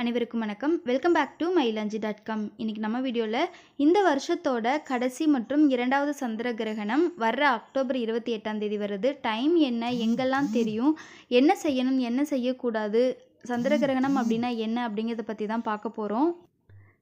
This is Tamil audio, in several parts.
அனைவருக்கும் வணக்கம். Welcome back to Mylanchi dot com இன்றைக்கி நம்ம வீடியோவில் இந்த வருஷத்தோட கடைசி மற்றும் இரண்டாவது சந்திர கிரகணம் வர்ற அக்டோபர் இருபத்தி எட்டாம் தேதி வருது. டைம் என்ன? எங்கெல்லாம் தெரியும்? என்ன செய்யணும்? என்ன செய்யக்கூடாது? சந்திர கிரகணம் அப்படின்னா என்ன அப்படிங்கிறத பற்றி தான் பார்க்க போகிறோம்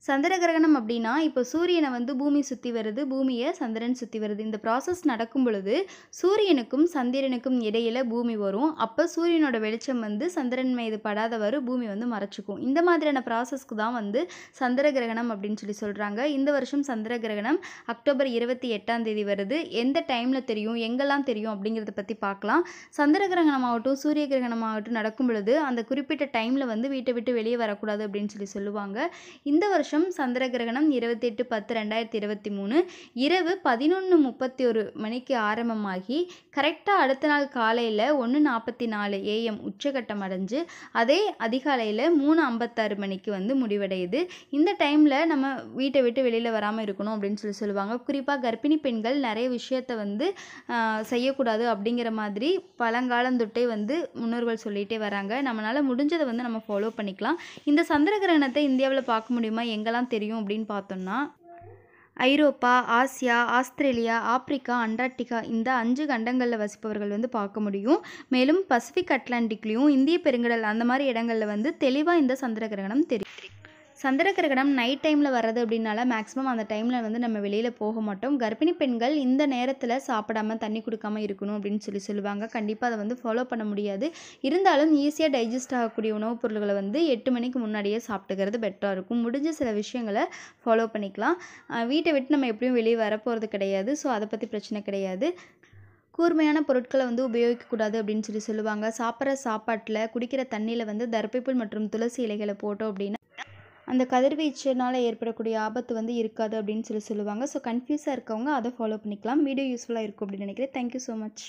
சந்திர கிரகணம் அப்படின்னா இப்போ சூரியனை வந்து பூமி சுற்றி வருது பூமியை சந்திரன் சுற்றி வருது. இந்த ப்ராசஸ் நடக்கும் பொழுது சூரியனுக்கும் சந்திரனுக்கும் இடையில் பூமி வரும். அப்போ சூரியனோட வெளிச்சம் வந்து சந்திரன் மீது படாதவாறு பூமி வந்து மறைச்சிக்கும். இந்த மாதிரியான ப்ராசஸ்க்கு தான் வந்து சந்திர கிரகணம் அப்படின்னு சொல்லி சொல்கிறாங்க இந்த வருஷம் சந்திர கிரகணம் அக்டோபர் இருபத்தி எட்டாம் தேதி வருது. எந்த டைமில் தெரியும் எங்கெல்லாம் தெரியும் அப்படிங்கிறத பற்றி பார்க்கலாம். சந்திர கிரகணம் ஆகட்டும் சூரிய கிரகணம் ஆகட்டும் நடக்கும் பொழுது அந்த குறிப்பிட்ட டைமில் வந்து வீட்டை விட்டு வெளியே வரக்கூடாது அப்படின்னு சொல்லி சொல்லுவாங்க. இந்த வருஷம் சந்திர கிரகணம் இருபத்தி எட்டு பத்து ரெண்டாயிரத்தி இருபத்தி மூணு இரவு பதினொன்று முப்பத்தி ஒரு மணிக்கு ஆரம்பமாகி கரெக்டாக அடுத்த நாள் காலையில் ஒன்று நாற்பத்தி நாலு ஏஎம் உச்சகட்டம் அடைஞ்சு அதே அதிகாலையில் மூணு ஐம்பத்தாறு மணிக்கு வந்து முடிவடையுது. இந்த டைமில் நம்ம வீட்டை விட்டு வெளியில் வராமல் இருக்கணும் அப்படின்னு சொல்லி சொல்லுவாங்க. குறிப்பாக கர்ப்பிணி பெண்கள் நிறைய விஷயத்தை வந்து செய்யக்கூடாது அப்படிங்கிற மாதிரி பழங்காலந்தொட்டே வந்து முன்னோர்கள் சொல்லிகிட்டே வராங்க. நம்மளால் முடிஞ்சதை வந்து நம்ம ஃபாலோ பண்ணிக்கலாம். இந்த சந்திர கிரகணத்தை இந்தியாவில் பார்க்க முடியுமா? எங்கெல்லாம் தெரியும் அப்படின்னு பார்த்தோம்னா Europe Asia Australia Africa Antarctica இந்த அஞ்சு கண்டங்களில் வசிப்பவர்கள் வந்து பார்க்க முடியும். மேலும் பசிபிக் அட்லாண்டிக்லேயும் இந்திய பெருங்கடல் அந்த மாதிரி இடங்களில் வந்து தெளிவாக இந்த சந்திர கிரகணம் தெரியும். சந்திர கிரகணம் நைட் டைமில் வர்றது அப்படின்னால மேக்ஸிமம் அந்த டைமில் வந்து நம்ம வெளியில் போக மாட்டோம். கர்ப்பிணி பெண்கள் இந்த நேரத்தில் சாப்பிடாம தண்ணி கொடுக்காம இருக்கணும் அப்படின்னு சொல்லி சொல்லுவாங்க. கண்டிப்பாக அதை வந்து ஃபாலோ பண்ண முடியாது. இருந்தாலும் ஈஸியாக டைஜஸ்ட் ஆகக்கூடிய உணவுப் பொருள்களை வந்து எட்டு மணிக்கு முன்னாடியே சாப்பிட்டுக்கிறது பெட்டராக இருக்கும். முடிஞ்ச சில விஷயங்களை ஃபாலோ பண்ணிக்கலாம். வீட்டை விட்டு நம்ம எப்படியும் வெளியே வரப்போகிறது கிடையாது. ஸோ அதை பற்றி பிரச்சனை கிடையாது. கூர்மையான பொருட்களை வந்து உபயோகிக்கக்கூடாது அப்படின்னு சொல்லி சொல்லுவாங்க. சாப்பிட்ற சாப்பாட்டில் குடிக்கிற தண்ணியில் வந்து தர்பைப்புல் மற்றும் துளசி இலைகளை போட்டோம் அப்படின்னா அந்த கதிர்வீச்சுனால் ஏற்படக்கூடிய ஆபத்து வந்து இருக்காது அப்படின்னு சொல்லி சொல்லுவாங்க. ஸோ கன்ஃபியூஸாக இருக்கவங்க அதை ஃபாலோ பண்ணிக்கலாம். வீடியோ யூஸ்ஃபுல்லாக இருக்கும் அப்படின்னு நினைக்கிறேன். Thank you so much